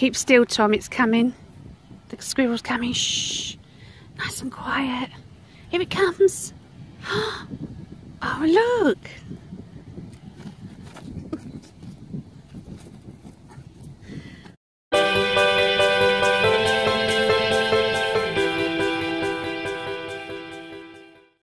Keep still, Tom. It's coming. The squirrel's coming. Shh. Nice and quiet. Here it comes. Oh, look.